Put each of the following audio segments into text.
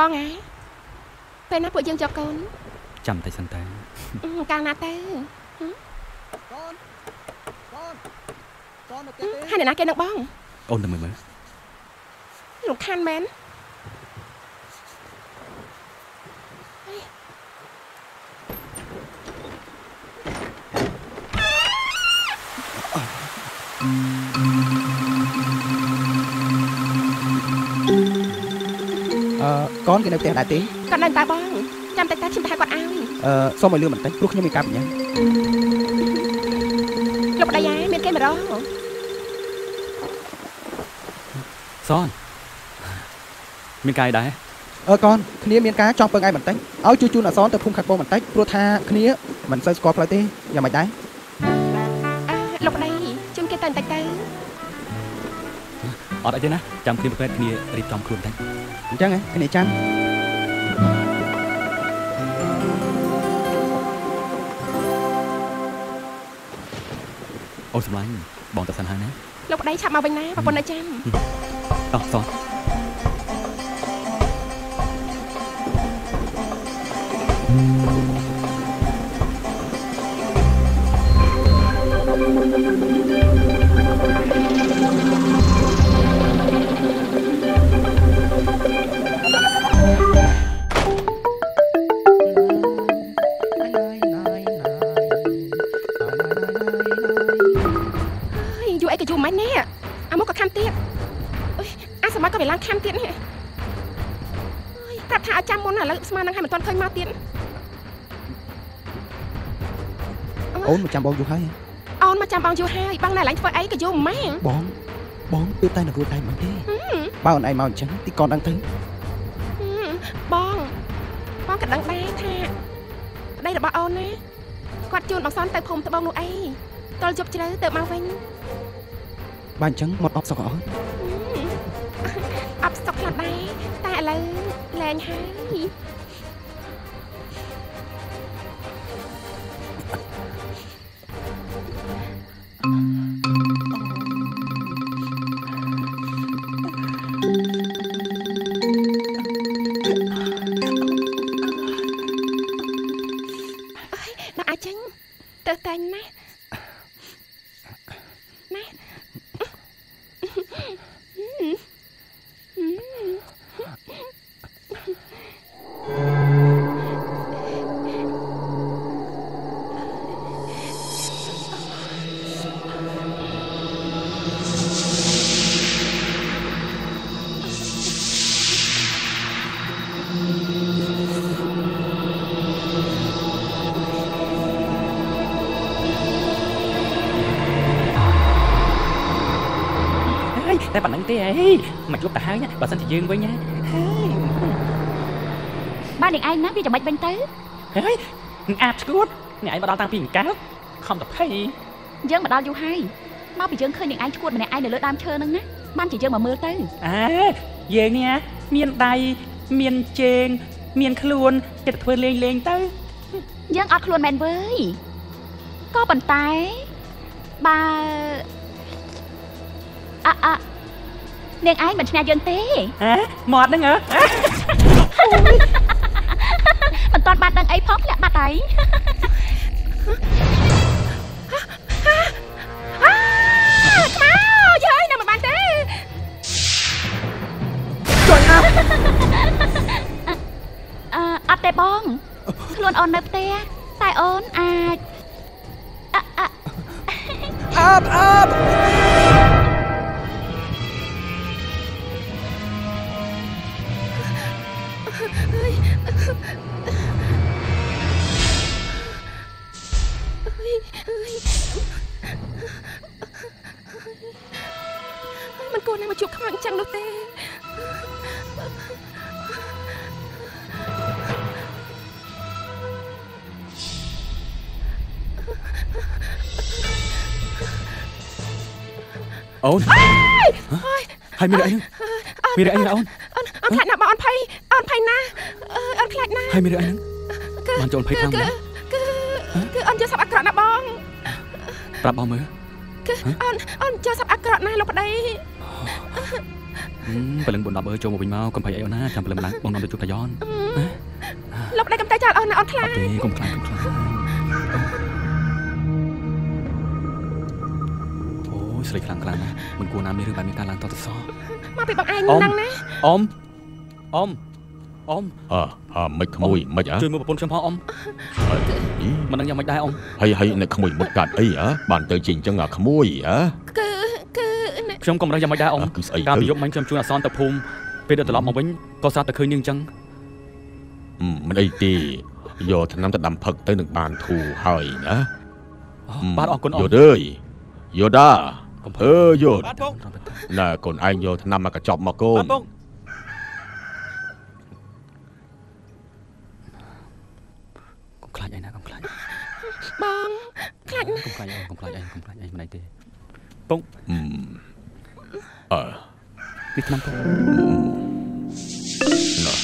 បងឯងពេលណាពួកយើងយកកូនចាំតែសិនតើអឺកាលណាទៅកូនកូនកូននៅផ្ទះទេហើយអ្នកណាគេនឹងបងអូនទៅមើលមើលរំខានមែនអឺ កូនគេនៅផ្ទះដែរទេគាត់នៅតើបងចាំតែតែខ្ញុំទៅហៅគាត់ឲ្យអឺសុំឲ្យលឿនបន្តិចព្រោះខ្ញុំមានការបញ្ញាលោកប្តីឯងមានគេមករកសនមានកាយដែរអឺកូនគ្នាមានការចង់ពឹងឯងបន្តិចឲ្យជួយជូនអសនទៅភូមិខាងពងបន្តិចព្រោះថាគ្នាមិនសូវស្គាល់ផ្លូវទេយ៉ាងម៉េចដែរអើលោកប្តីជុំគេទៅបន្តិចទៅ អត់អីទេណាចាំគ្នាប្រភេទគ្នារៀបចំខ្លួនតែអញ្ចឹងហ៎គ្នាចាំអូនសម្លាញ់បងទៅសិនហើយណាលោកប្តីឆាប់មកវិញណាប្រពន្ធនៅចាំតោះសន វាឡើងខាំទៀតនេះអើយប្រាប់ថាឲ្យចាំមុនឥឡូវស្មាននឹងឲ្យមិនទាន់ឃើញមកទៀតអូនមកចាំបងយូរហើយអូនមកចាំបងយូរហើយបងណែឡើងធ្វើអីក៏យូរម៉ែបងបងទើបតែនឹងរួចដែរមិនទេបើអូនឯងមកអញ្ចឹងទីកូនដឹងទៅបងបងក៏ដឹងដែរថាប្តីរបស់អូនណាគាត់ជូនបងសនទៅភូមិត្បូងនោះអីតលជប់ជ្រៅទៅមកវិញបើអញ្ចឹងមកអបសុកអត់អប ស្តុកខ្លះដែរតែឥឡូវលែងហើយដល់អាចចេញទៅតែងណាណា តែប៉ុណ្្នឹងទេអីមិនយប់ទៅហើយណាបើសិនជាយើងវិញណាបាននឹងឯងណាវាចាំបាច់វិញទៅហើយអាបឈួតអ្នកឯងមកដល់តាំងពីអង្កើតខំតភ័យយើងមកដល់យូរហើយមកពីយើងឃើញនឹងឯងឈួតម្នាក់ឯងនៅលើដើមឈើហ្នឹងណាបានជាយើងមកមើលទៅអើយើងនេះមានដៃមានជើងមានខ្លួនចិត្តធ្វើលេងលេងទៅ យើងអត់ខ្លួនមែនវើយក៏ប៉ុន្តែបើអអ នាងឯងមិនឈ្នះយើងទេហ៎មាត់ហ្នឹងហ៎មិនតាន់បានដឹងអីផងធ្លាក់បាត់ហើយខ្មៅយើយនៅមិនបានទេជួយណាអឺអត់ទេបងខ្លួនអូននៅផ្ទះតែអូនអាចអអអើបអើប មិនគួរណាមកជួបខ្មៅអញ្ចឹងនោះទេអូនហើយមា នអីហ្នឹងមានអីហ្នឹងអូនអូនអូនខ្លាចណាស់បងអូនភ័យអូនភ័យណាស់អឺអូនខ្លាចណាស់ហើយមានអីហ្នឹងគឺបានចូលភ័យខ្លាំងគឺណាស់គឺគឺអូនយកសັບអាក្រក់ណាស់បងប្រាប់បងមើលគឺអូនអូនយកសັບអាក្រក់ណាស់លោកប្តីហឹមព្រលឹង4 10អើយចូលមកវិញមកកុំភ័យអីអូនណាចាំព្រលឹងឡើងបងនាំទៅជួបតាយ៉នលោកប្តីកំតែចោលអូនណាអូនខ្លាអចត់ទេកុំខ្លាចកុំខ្លាចអូយស្រីខ្លាំងខ្លាំងណាស់មិនគួរណាមានរឿងបែបនេះកើតឡើងតទៅសោះមកពីបងឯងអ៊ំហ្នឹងណាអ៊ំ អ៊ំអ៊ំអើអើមិនក្មួយមិនអើជួយមើលប្រពន្ធខ្ញុំផងអ៊ំអីមិនដឹងយ៉ាងម៉េចដែរអ៊ំហើយហើយអ្នកក្មួយមុតកាត់អីហ៎បានទៅជាអញ្ចឹងអាក្មួយហ៎គឺគឺខ្ញុំក៏មិនដឹងយ៉ាងម៉េចដែរអ៊ំអើគឺស្អីកាលទៅពីយប់មិញខ្ញុំជួយអសនទៅភូមិពេលដល់ត្រឡប់មកវិញក៏ស្រាប់តែឃើញនាងអញ្ចឹងអឺមិនអីទេយកថ្នាំទៅដាំផឹកទៅនឹងបានធូរហើយណាអូបាទអរគុណអ៊ំយោតអើយយោតាកុំអើយោតបាទបងណែកូនឯងយកថ្នាំមកកញ្ចប់មកកូនបាទបងកុំខ្លា ចអីណាកុំខ្លាចបងខ្លាចណាស់កុំខ្លាចអីកុំខ្លាចអីកុំខ្លាចអីមិនអីទេអឺអើពីឆ្នាំបងណ៎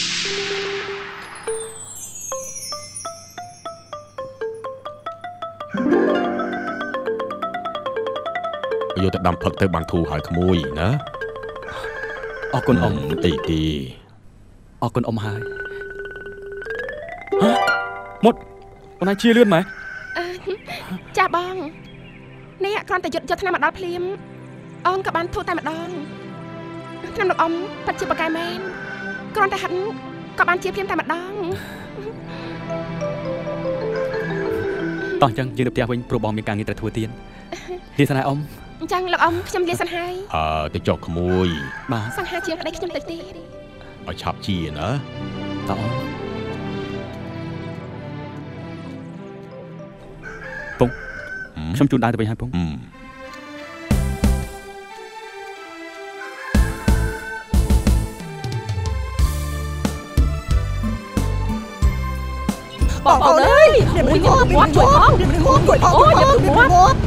យកទៅដាំផឹកទៅបានធូរហើយក្មួយណាអរគុណអ៊ំមិនអីទេអរគុណអ៊ំហើយហ៎មុត អូនឯងជាលឿនម៉េចអឺចាបងនេះគ្រាន់តែយុទ្ធយកថ្នាំមកដល់ភ្លាមអូនក៏បានធូរតែម្ដងថ្នាំលោកអ៊ំពិតជាប្រកែមែនគ្រាន់តែហិនក៏បានជាភ្លាមតែម្ដងតោះអញ្ចឹងយើងទៅផ្ទះវិញព្រោះបងមានការងារត្រូវធ្វើទៀតលាសិនហើយអ៊ំអញ្ចឹងលោកអ៊ំខ្ញុំលាសិនហើយអើទៅចុះក្មួយបាទសង្ហាជាប្តីខ្ញុំទៅទៀតឲ្យឆាប់ជាណាតោះអ៊ំ ខ្ញុំជូនដើរទៅវិញហើយពងហឹមបងប្អូនអើយមួយងាប់មួយជួយផងជួយផងជួយផង